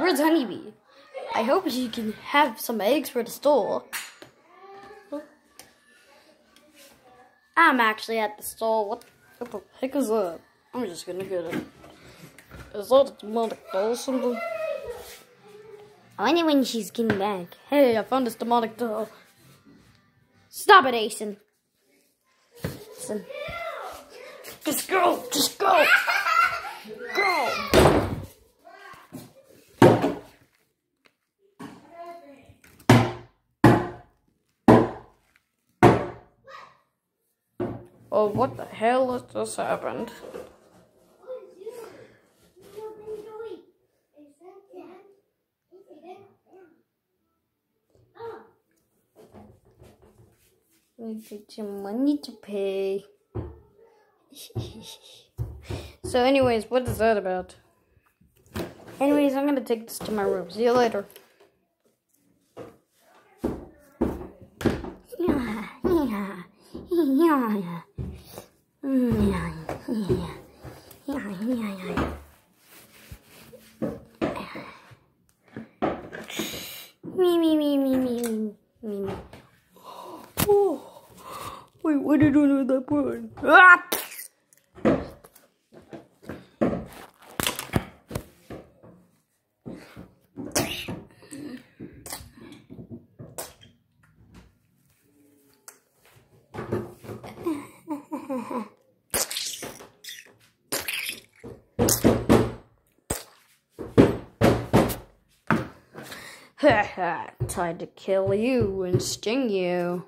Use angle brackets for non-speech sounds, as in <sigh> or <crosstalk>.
Where's Honeybee? I hope she can have some eggs for the store. I'm actually at the store. What, what the heck is that? I'm just gonna get it. Is that a demonic doll or something? I wonder when she's getting back. Hey, I found this demonic doll. Stop it, Asen. Asen. Just go! Just go! <laughs> Go! Oh, what the hell has just happened? We get some money to pay. <laughs> so, anyways, what is that about? Anyways, I'm gonna take this to my room. See you later. Yeah, yeah, yeah. Yeah, yeah, yeah, yeah. Me, me, me, me, me, me, me. Oh, wait, what did you do with that bird? Ah! <laughs> Time to kill you and sting you.